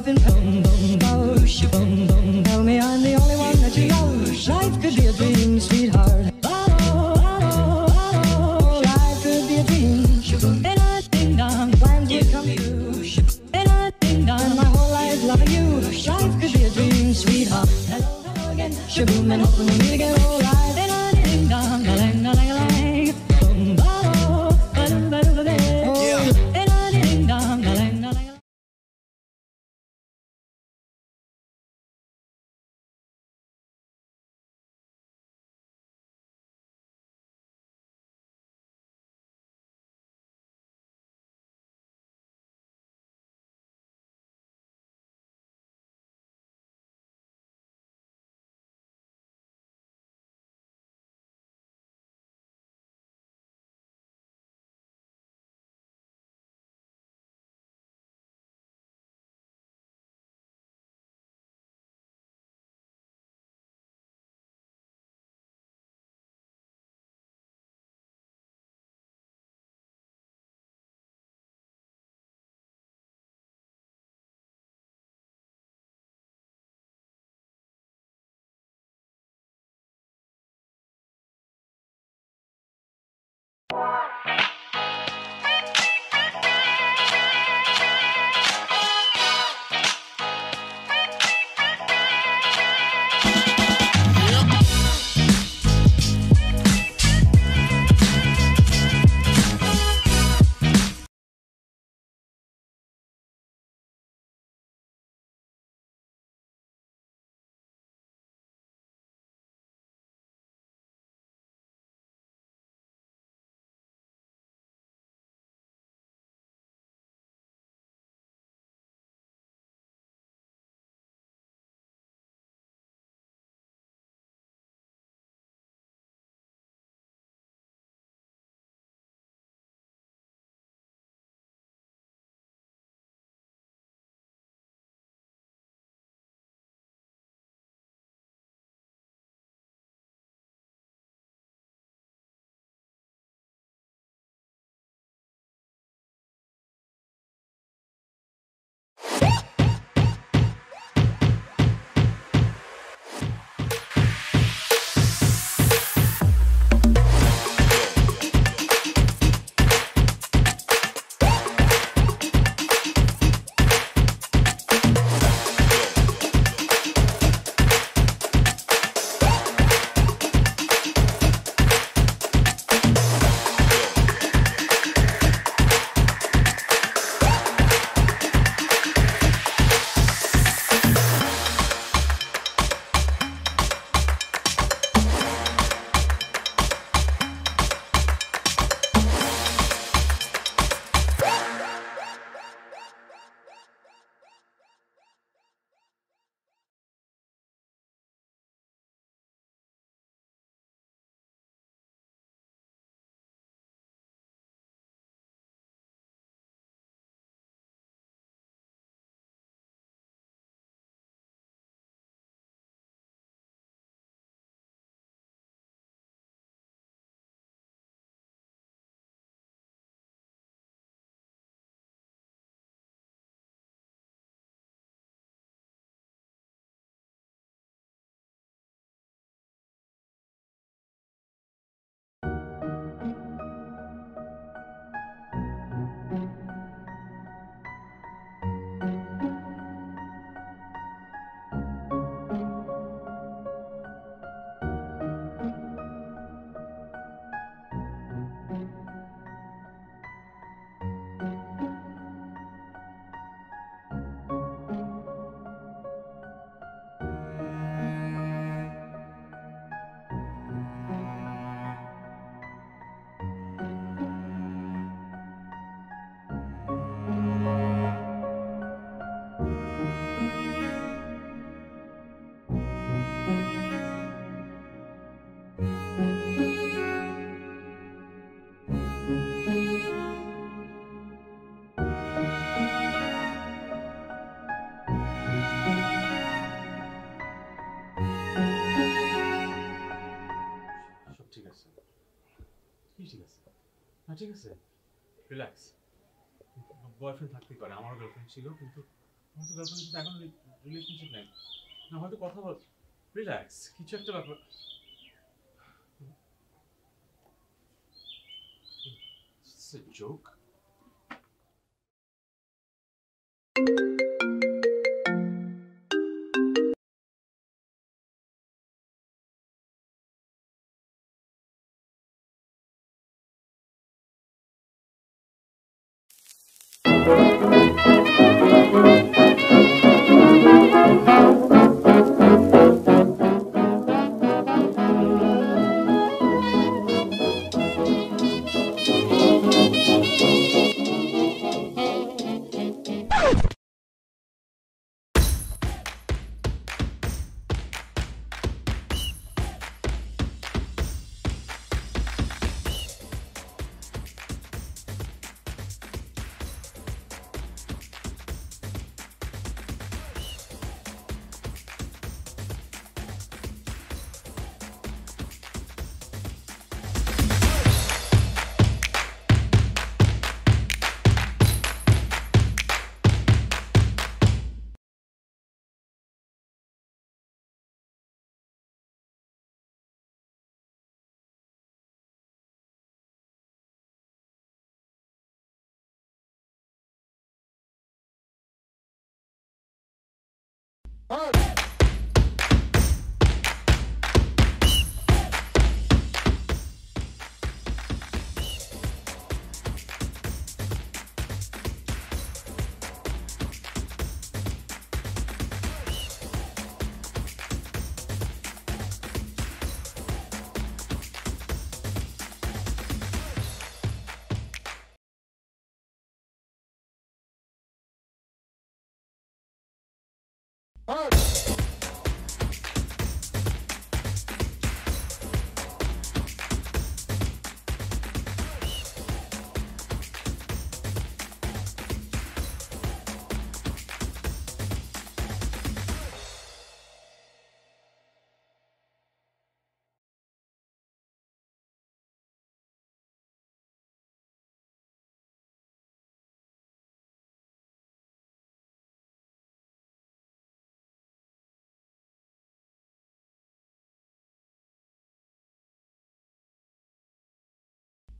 up and. Oh, না ঠিক আছে। রিল্যাক্স বয়ফ্রেন্ড থাকতেই পারে আমার গার্লফ্রেন্ড ছিল, কিন্তু হয়তো গার্লফ্রেন্ডের সাথে এখন রিলেশনশিপ নেই। না, হয়তো কথা বল। রিল্যাক্স কিছু একটা ব্যাপার। It's a joke. Hey!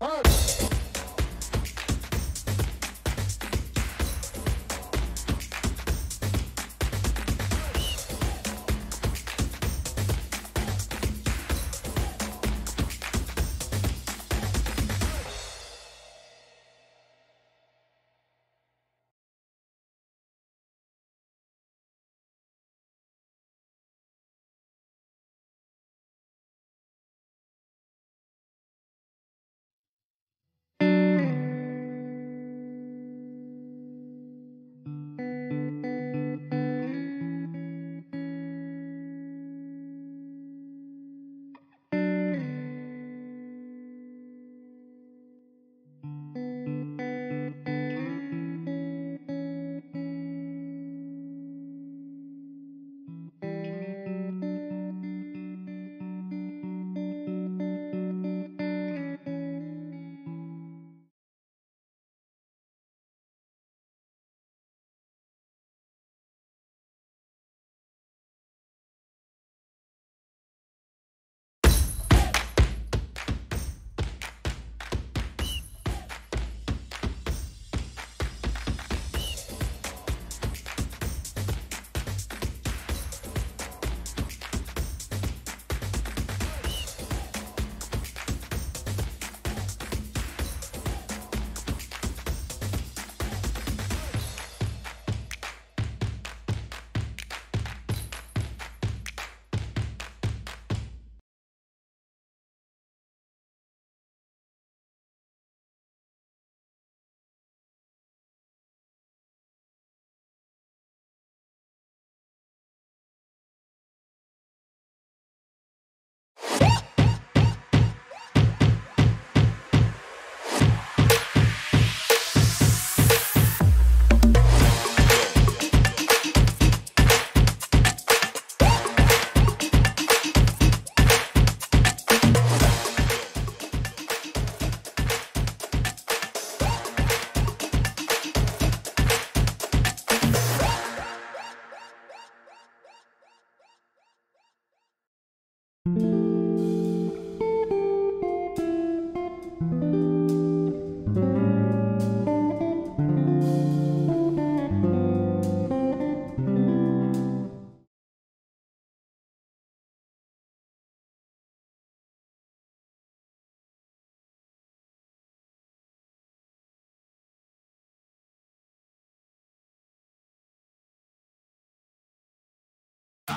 Hey!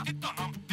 Get on,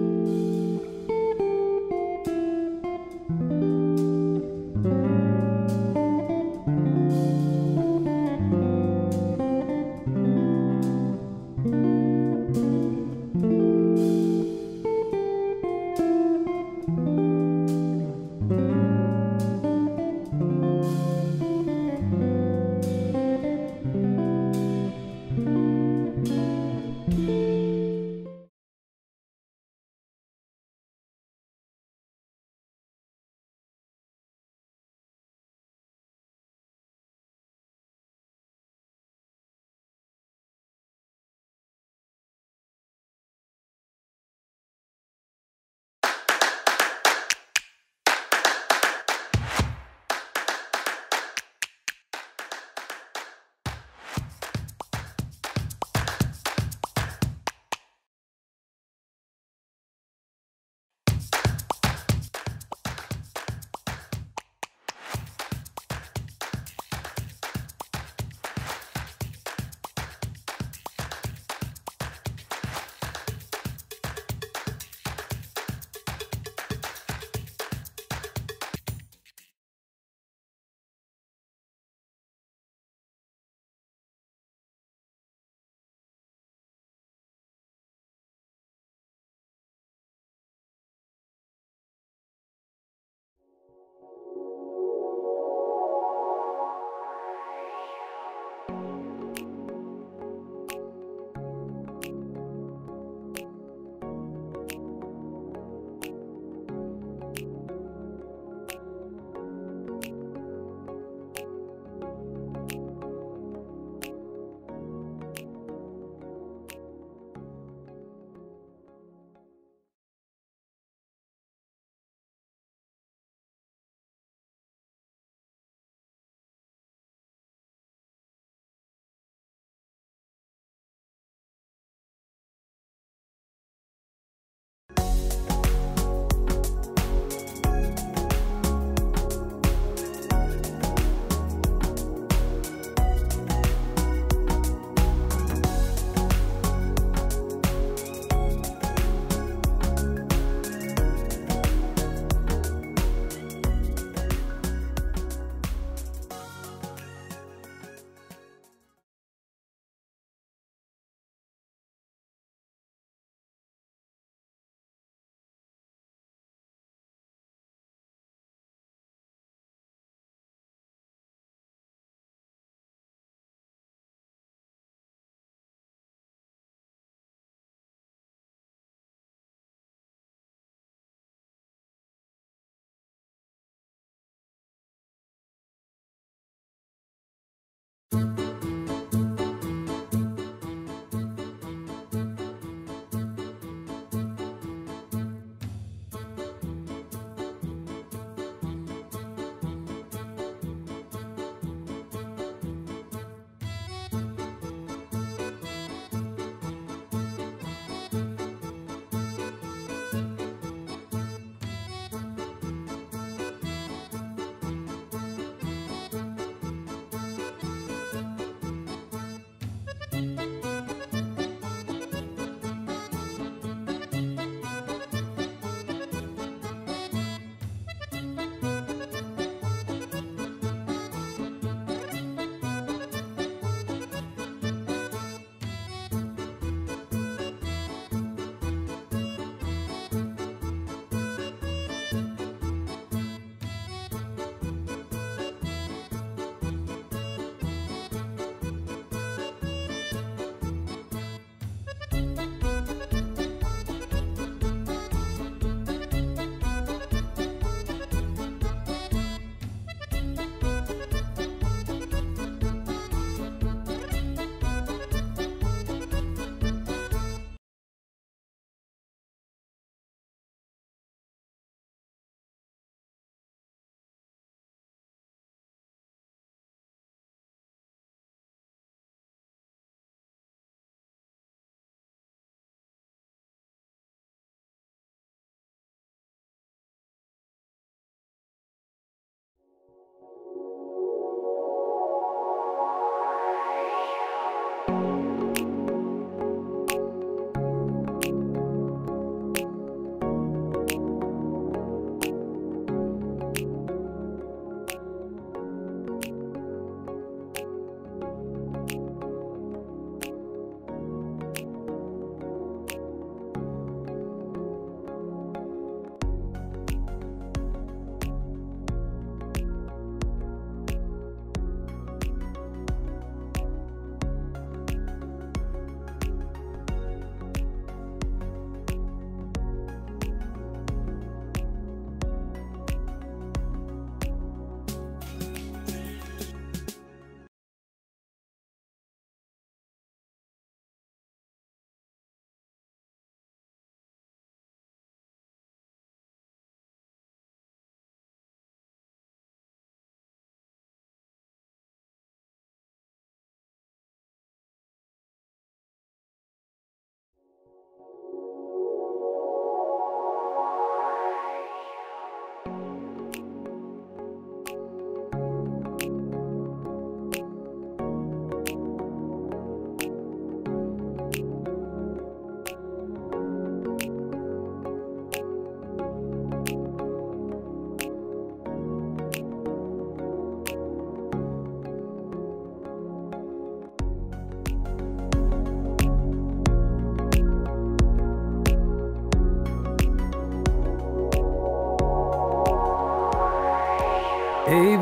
March! এই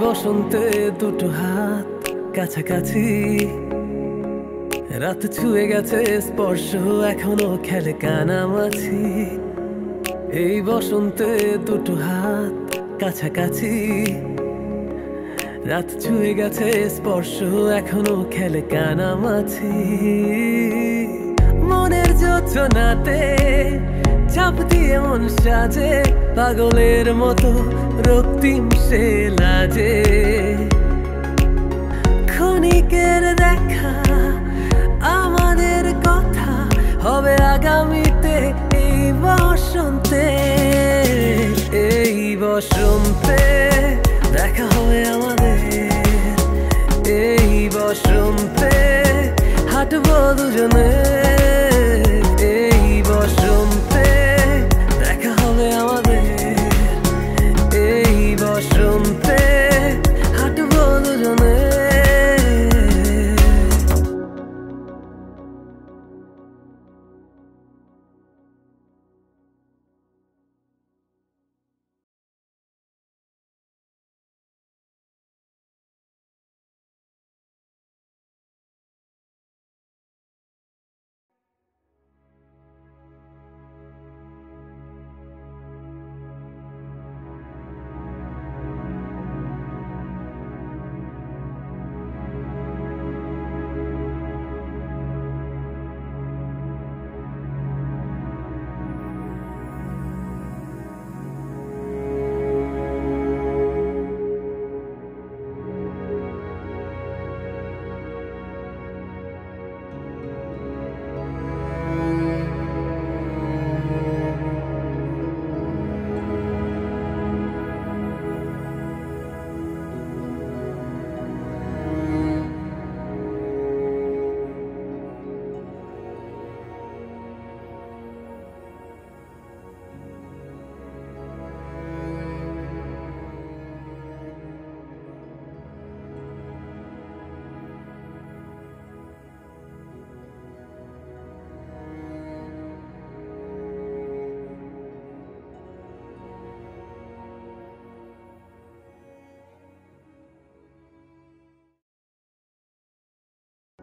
বসন্তে দুটো হাত কাছাকাছি। রাত ছুঁয়ে গেছে, স্পর্শ এখনও খেলে কানামাছি এই বসন্তে দুটো হাত কাছাকাছি। রাত ছুঁয়ে গেছে, স্পর্শ এখনও খেলে কানামাছি মনের যোজনাতে চাপ দিয়ে মন সাজে পাগলের মতো রক্তিম সে লাজে। ক্ষণিকের দেখা আমাদের কথা হবে আগামীতে এই বসন্তে। এই বসন্তে দেখা হবে আমাদের। এই বসন্তে হাঁটবো দুজনে।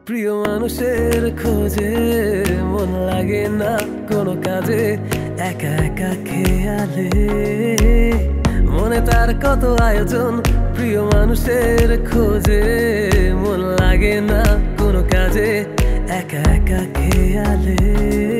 প্রিয় মানুষের খোঁজে মন লাগে না কোনো কাজে, একা একা খেয়ালে। মনে তার কত আয়োজন, প্রিয় মানুষের খোঁজে মন লাগে না কোনো কাজে, একা একা খেয়ালে।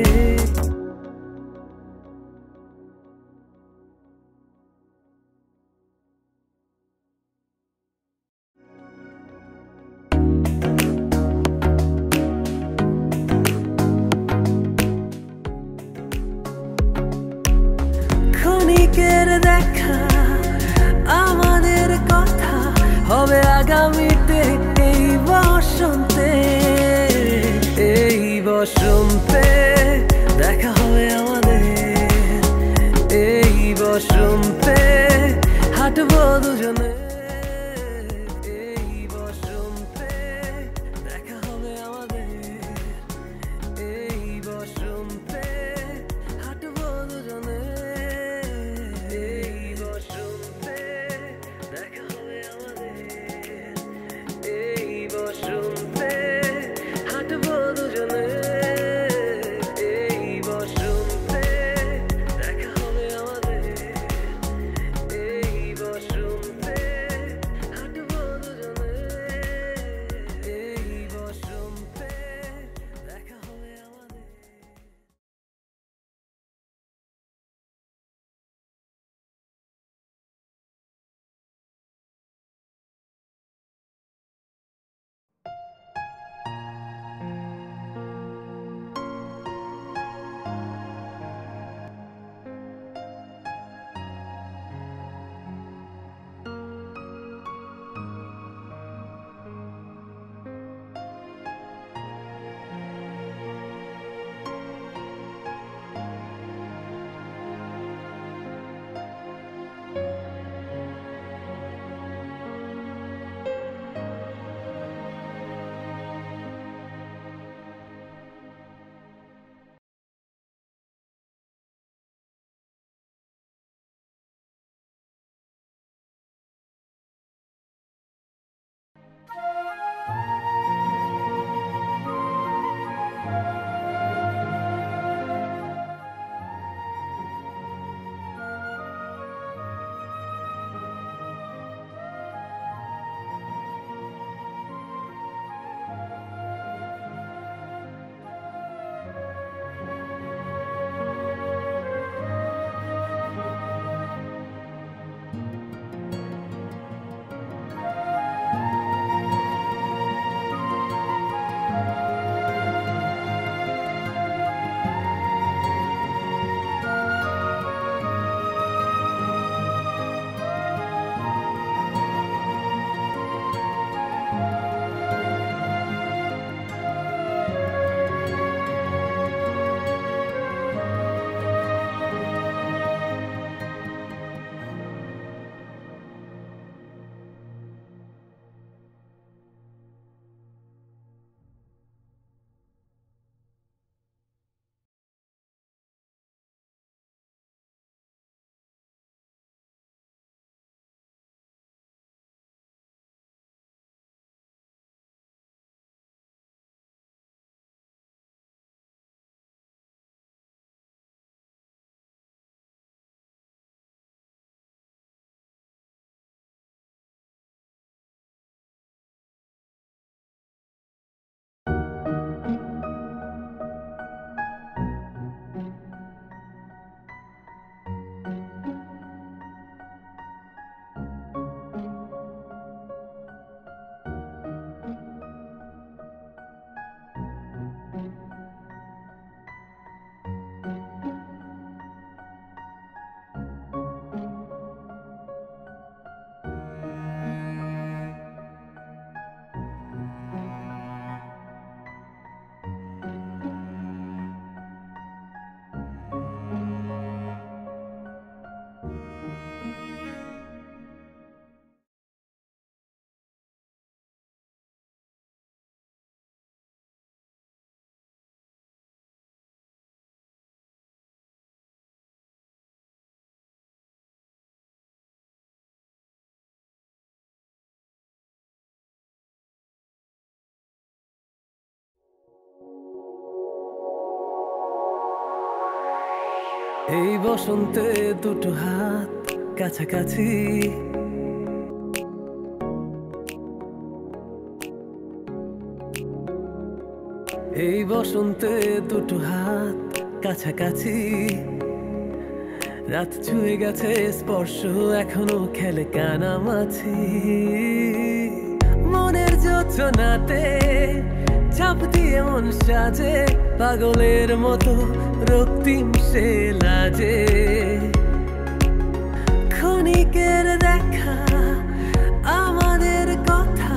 এই বসন্তে দুটো হাত কাছাকাছি। এই বসন্তে দুটো হাত কাছাকাছি। রাত ছুঁয়ে গেছে, স্পর্শ এখনও খেলে কানামাছি। মনের যোচনাতে চাপ দিয়ে মন সাজে, পাগলের মতো রক্তিম সে লাজে। ক্ষণিকের দেখা আমাদের কথা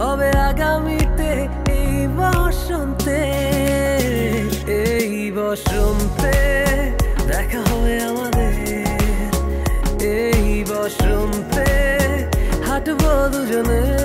হবে আগামীতে এই বসন্তে এই বসন্তে দেখা হবে আমাদের, এই বসন্তে হাঁটবো দুজনে।